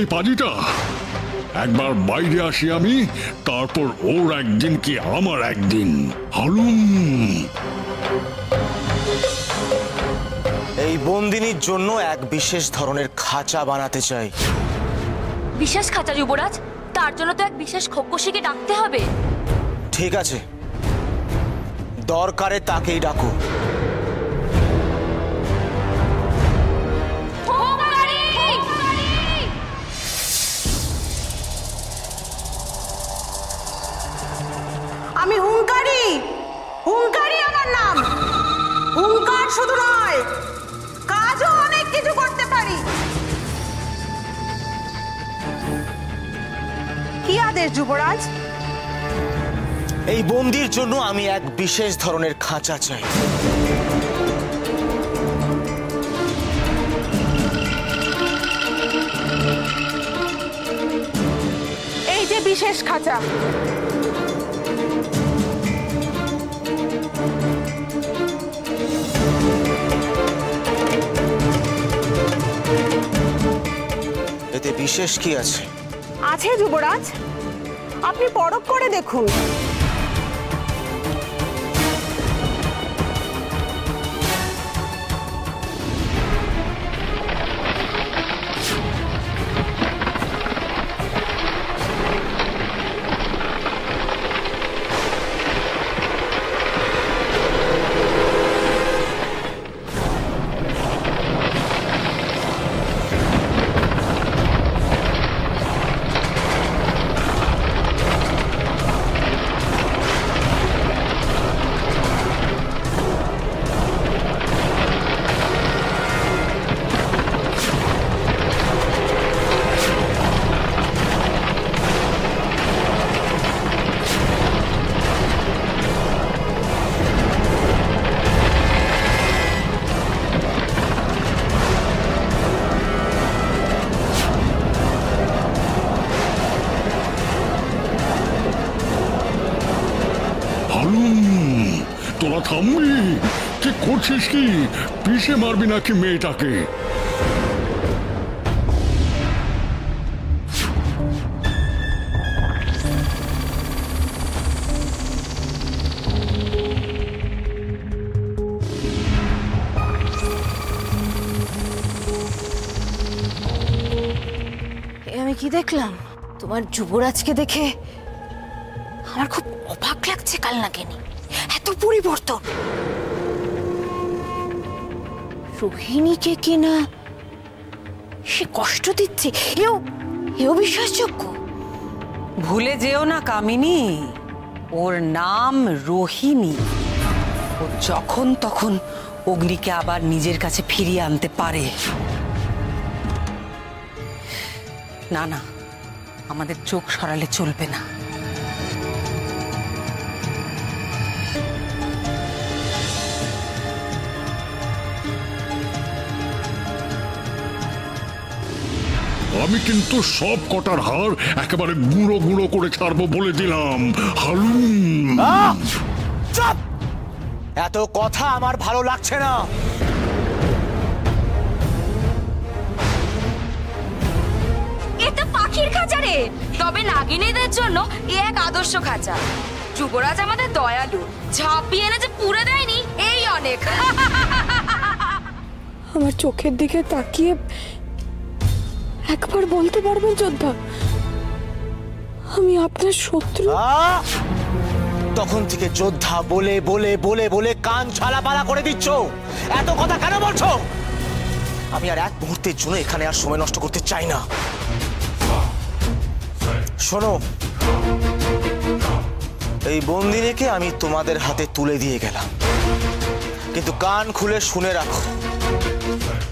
এই পাজিটা একবার বাইরে আসি আমি তারপর ওর একদিন কি আমার একদিন। হালুম। এই বন্দিনীর জন্য এক বিশেষ ধরনের খাঁচা বানাতে চাই। বিশেষ খাঁচা যুবরাজ? তার জন্য তো এক বিশেষ খোকসিকে ডাকতে হবে। ঠিক আছে। দরকারে তাকেই ডাকো। শুধু নয় কাজও অনেক কিছু করতে পারি। কি আদেশ যুবরাজ? এই বন্দির জন্য আমি এক বিশেষ ধরনের খাঁচা চাই। এই যে বিশেষ খাঁচা। বিশেষ কি আছে? আছে যুবরাজ। আপনি পরখ করে দেখুন। থামবি কি করছিস কি? পিষে মারবি নাকি মেয়েটাকে? আমি কি দেখলাম? তোমার যুবরাজকে দেখে আমার খুব অবাক লাগছে কাল নাগিনি। এত পরিবর্তন। রোহিণীকে কিনা সে কষ্ট দিচ্ছে, এও এও বিশ্বাসযোগ্য? ভুলে যেও না কামিনী, ওর নাম রোহিণী। ও যখন তখন অগ্নিকে আবার নিজের কাছে ফিরিয়ে আনতে পারে। না না, আমাদের চোখ সরালে চলবে না। আমি কিন্তু সব কটার হার একেবারে গুঁড়ো গুঁড়ো করে ছাড়বো বলে দিলাম। হালুম! এত কথা আমার ভালো লাগছে না। এ তো পাখির খাঁচা রে তবে নাগিনীদের জন্য এ এক আদর্শ খাঁচা। যুবরাজ আমাদের দয়ালু। ঝাঁপিয়ে এনে যে পুরে দেয়নি এই অনেক। আমার চোখের দিকে তাকিয়ে একবার বলতে পারবেন যোদ্ধা? আমি আপনার শত্রু। তখন থেকে যোদ্ধা বলে বলে বলে বলে কান ছালাপালা করে দিচ্ছ। এত কথা কেন বলছো? আমি আর এক মুহূর্তের জন্য এখানে আর সময় নষ্ট করতে চাই না। শোনো, এই বন্দি রেখে আমি তোমাদের হাতে তুলে দিয়ে গেলাম। কিন্তু কান খুলে শুনে রাখো।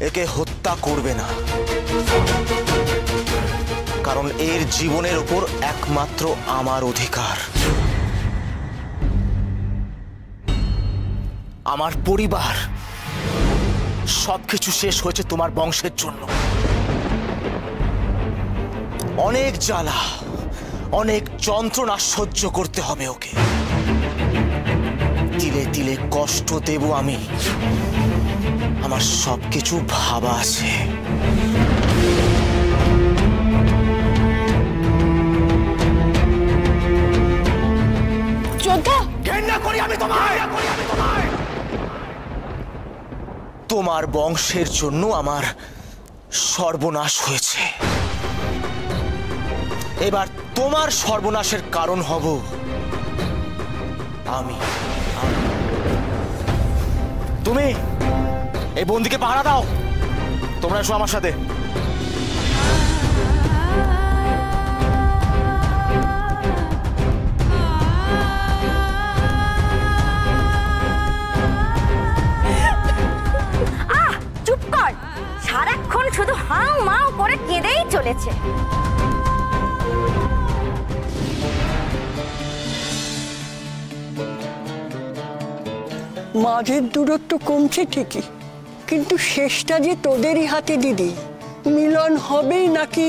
একে হত্যা করবে না। কারণ এর জীবনের উপর একমাত্র আমার অধিকার। আমার পরিবার। সবকিছু শেষ হয়েছে তোমার বংশের জন্য। অনেক জ্বালা, অনেক যন্ত্রণা সহ্য করতে হবে ওকে। তিলে তিলে কষ্ট দেব আমি। আমার সবকিছু ভাবা আছে। তোমার বংশের জন্য আমার সর্বনাশ হয়েছে। এবার তোমার সর্বনাশের কারণ হব আমি। তুমি এই বন্দিকে পাহারা দাও। তোমরা এসো আমার সাথে। চুপ কর। সারাক্ষণ শুধু হাউ মাউ করে কেঁদেই চলেছে। মাঝের দূরত্ব কমছে ঠিকই কিন্তু শেষটা যে তোদেরই হাতে, দিদি, মিলন হবেই নাকি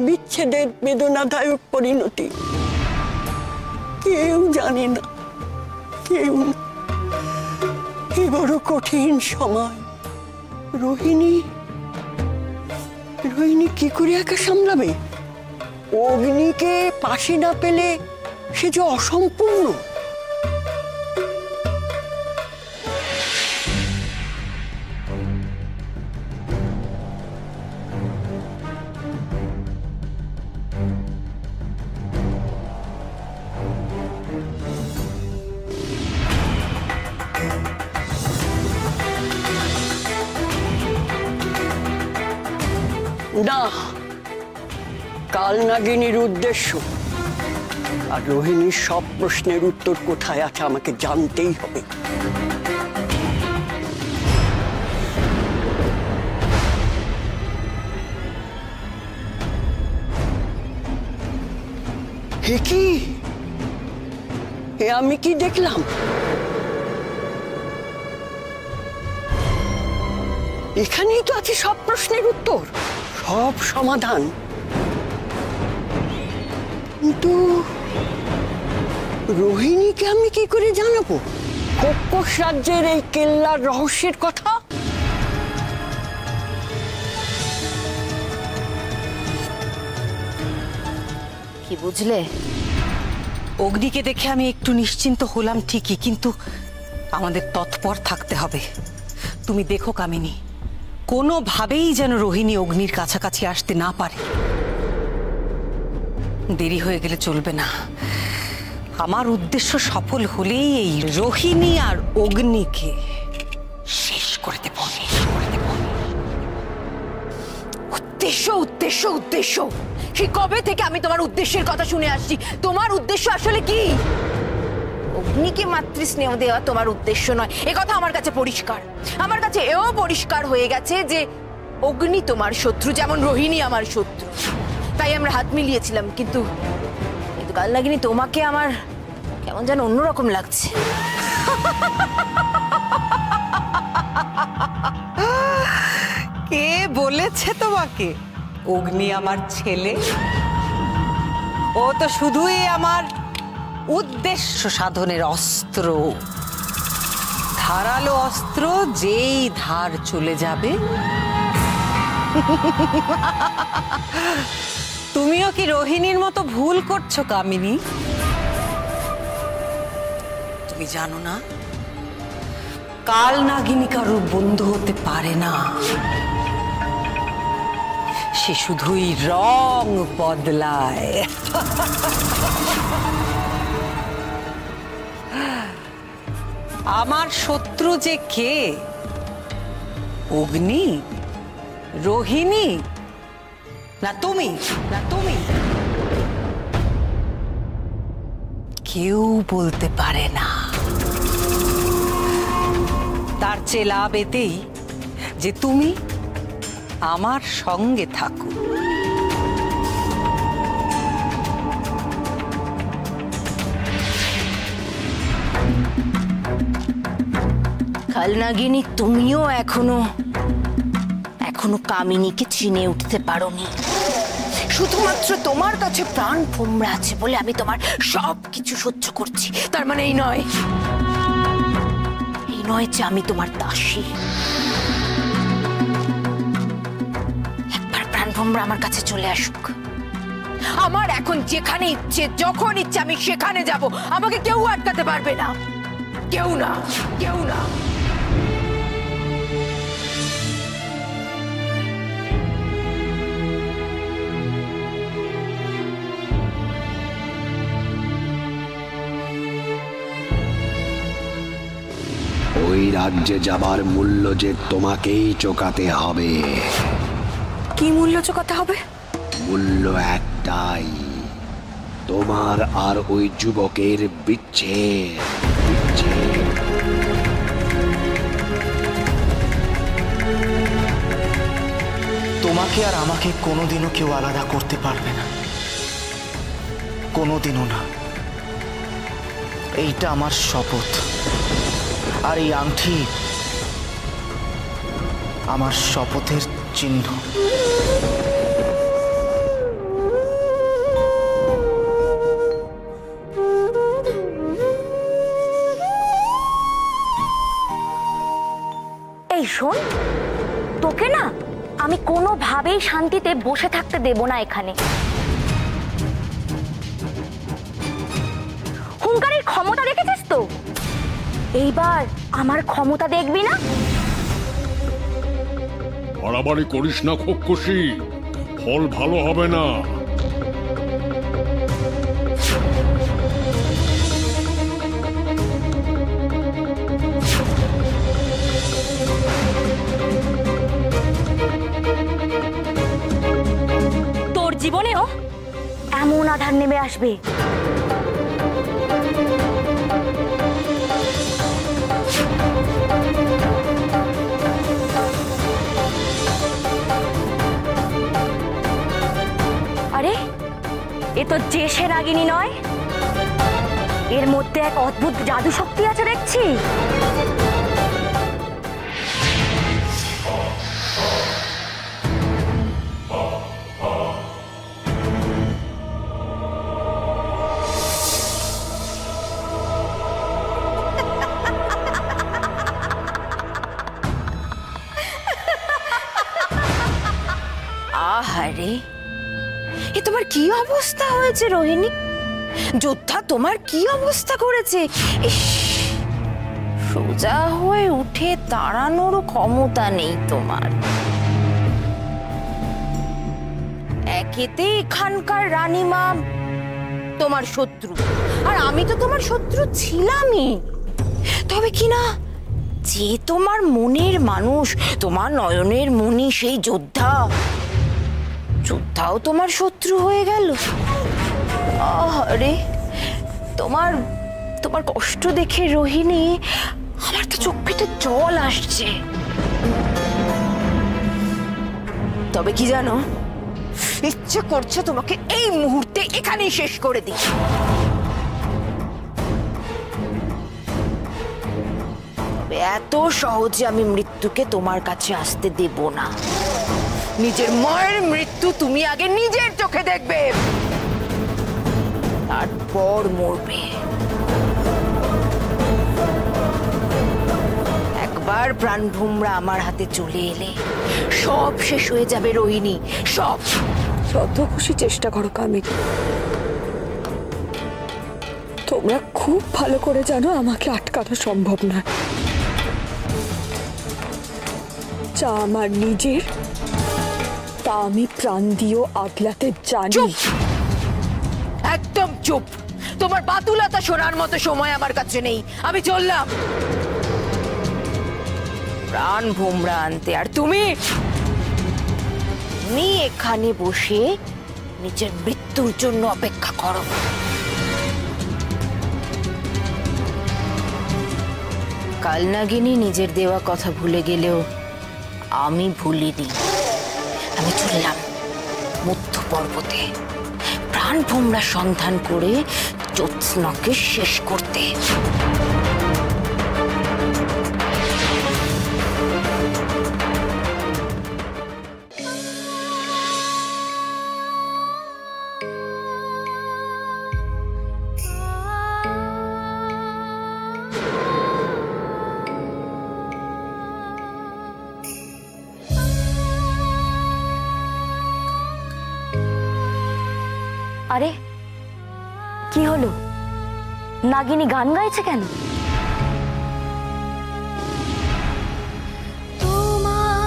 বিচ্ছেদের বেদনাদায়ক পরিণতি? কেউ জানে না, কেউ এ বড় কঠিন সময়। রোহিণী রোহিণী কি করে একা সামলাবে? অগ্নিকে পাশে না পেলে সে যে অসম্পূর্ণ। কাল নাগিনীর উদ্দেশ্য আর রোহিণীর সব প্রশ্নের উত্তর কোথায় আছে আমাকে জানতেই হবে। কি? এ আমি কি দেখলাম? এখানেই তো আছে সব প্রশ্নের উত্তর, সব সমাধান। রোহিণীকে আমি কি করে জানাব? রাজ্যের এই কেল্লার রহস্যের কথা? কি বুঝলে? অগ্নিকে দেখে আমি একটু নিশ্চিন্ত হলাম ঠিকই, কিন্তু আমাদের তৎপর থাকতে হবে। তুমি দেখো কামিনী, কোনোভাবেই যেন রোহিণী অগ্নির কাছাকাছি আসতে না পারে। দেরি হয়ে গেলে চলবে না। আমার উদ্দেশ্য সফল হলেই এই রোহিণী আর অগ্নিকে শেষ করে দেব, শেষ করে দেব। উদ্দেশ্য উদ্দেশ্য উদ্দেশ্য। সে কবে থেকে আমি তোমার উদ্দেশ্যের কথা শুনে আসছি? তোমার উদ্দেশ্য আসলে কি? অগ্নিকে মাতৃস্নেহ দেওয়া তোমার উদ্দেশ্য নয়। এ কথা আমার কাছে পরিষ্কার। আমার কাছে এও পরিষ্কার হয়ে গেছে যে অগ্নি তোমার শত্রু, যেমন রোহিণী আমার শত্রু। তাই আমরা হাত মিলিয়েছিলাম, কিন্তু কিন্তু কাল লাগিনি তোমাকে আমার কেমন যেন অন্যরকম লাগছে। কে বলেছে তোমাকে? অগ্নি আমার ছেলে। ও তো শুধুই আমার উদ্দেশ্য সাধনের অস্ত্র। ধারালো অস্ত্র যেই ধার চলে যাবে। তুমিও কি রোহিণীর মতো ভুল করছ, কামিনী? তুমি জানো না কাল নাগিনী কারোর বন্ধু হতে পারে না। সে শুধুই রং বদলায়। আমার শত্রু যে কে? অগ্নি? রোহিণী? না, তুমি না, তুমি। কেউ বলতে পারে না। তার চেয়ে লাভ এতেই যে তুমি আমার সঙ্গে থাকো। কালনাগিনী তুমিও এখনও এখনও কামিনীকে চিনে উঠতে পারোনি। শুধুমাত্র তোমার কাছে প্রাণ ভোমরা আছে বলে আমি তোমার সব কিছু সহ্য করছি। তার মানে এই নয়। এই নয় যে আমি তোমার দাসী। একবার প্রাণ আমার কাছে চলে আসুক। আমার এখন যেখানে ইচ্ছে, যখন ইচ্ছে আমি সেখানে যাব। আমাকে কেউ আটকাতে পারবে না। কেউ না কেউ না। ওই রাজ্যে যাবার মূল্য যে তোমাকেই চোকাতে হবে। কি মূল্য চোকাতে হবে? মূল্য একটাই। তোমার আর ওই যুবকের বিচ্ছেদ। বিচ্ছেদ। তোমাকে আর আমাকে কোনোদিনও কেউ আলাদা করতে পারবে না। কোনোদিনও না। এইটা আমার শপথ। আর এই আংটি আমার শপথের চিহ্ন। এই শোন, তোকে না আমি কোনোভাবেই শান্তিতে বসে থাকতে দেব না এখানে। এইবার আমার ক্ষমতা দেখবি না? বাড়াবাড়ি করিস না খোকসি ফল ভালো হবে না। তোর জীবনেও এমন আধার নেমে আসবে তো যে সে রাগিনী নয়? এর মধ্যে এক অদ্ভুত জাদু শক্তি আছে দেখছি। কি অবস্থা হয়েছে, রোহিণী? যোদ্ধা তোমার কি অবস্থা করেছে? সোজা হয়ে উঠে দাঁড়ানোর ক্ষমতা নেই তোমার। একেতে এখানকার রানীমা তোমার শত্রু। আর আমি তো তোমার শত্রু ছিলামই। তবে কি না, যে তোমার মনের মানুষ, তোমার নয়নের মনি সেই যোদ্ধা যোদ্ধাও তোমার শত্রু হয়ে গেল? আরে তোমার তোমার কষ্ট দেখে রোহিণী, আমার তো চোখ ফেটে জল আসছে। তবে কি জানো, ইচ্ছে করছে তোমাকে এই মুহূর্তে এখানেই শেষ করে দিই। এত সহজে আমি মৃত্যুকে তোমার কাছে আসতে দেব না। নিজের মায়ের মৃত্যু তুমি আগে নিজের চোখে দেখবে। তারপর মরবে। একবার প্রাণভূমরা আমার হাতে চলে এলে, সব শেষ হয়ে যাবে রোহিণী, সব। যত খুশি চেষ্টা করো কামিনী তোমরা খুব ভালো করে জানো আমাকে আটকানো সম্ভব নয়। যা আমার নিজের তা আমি প্রাণ দিয়েও আগলাতে জানি। একদম চুপ! তোমার বাতুলতা শোনার মতো সময় আমার কাছে নেই। আমি চললাম। প্রাণ ভোমরা আনতে। আর তুমি? তুমি এখানে বসে নিজের মৃত্যুর জন্য অপেক্ষা করো। কালনাগিনী নিজের দেওয়া কথা ভুলে গেলেও আমি ভুলিনি। আমি চললাম মধ্য পর্বতে। প্রাণ ভোমরা সন্ধান করে জ্যোৎস্নকে শেষ করতে। নাগিনী গান গাইছে কেন? তোমার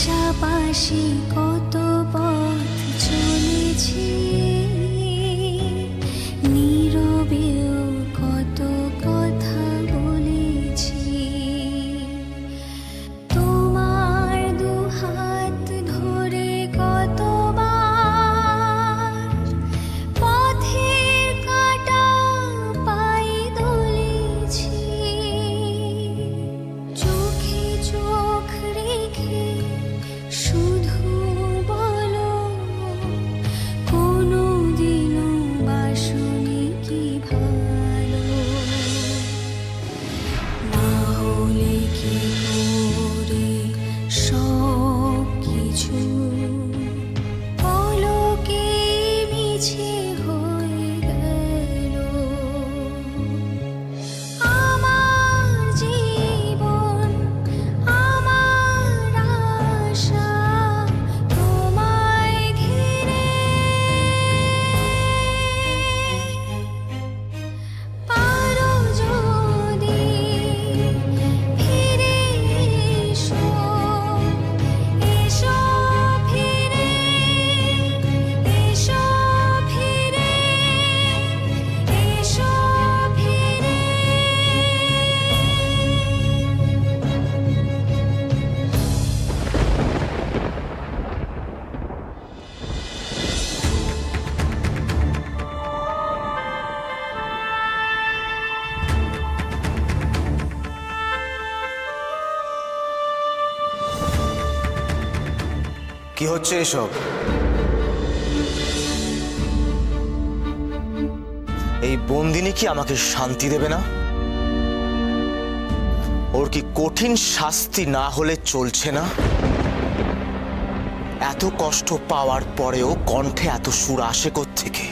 পাশাপাশি কত পথ চলেছি। হচ্ছে এসব। এই বন্দিনী কি আমাকে শান্তি দেবে না? ওর কি কঠিন শাস্তি না হলে চলছে না? এত কষ্ট পাওয়ার পরেও কণ্ঠে এত সুর আসে থেকে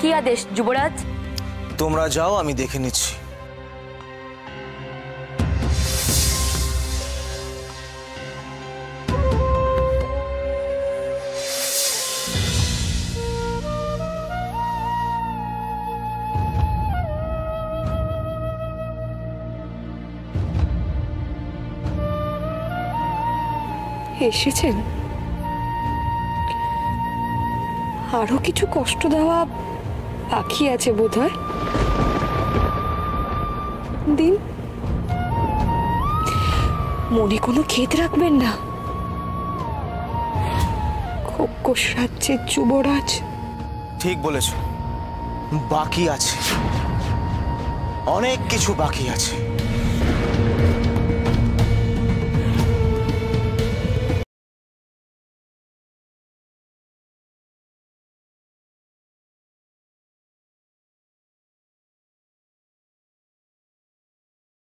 কি আদেশ যুবরাজ? তোমরা যাও আমি দেখে নিচ্ছি। এসেছেন? আরও কিছু কষ্ট দেওয়া বাকি আছে বোধহয়। দিন। মনে কোনো ক্ষেত রাখবেন না। খোকস রাজ্যের যুবরাজ। ঠিক বলেছ। বাকি আছে। অনেক কিছু বাকি আছে।